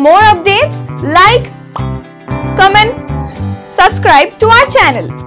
more updates, like, comment, subscribe to our channel.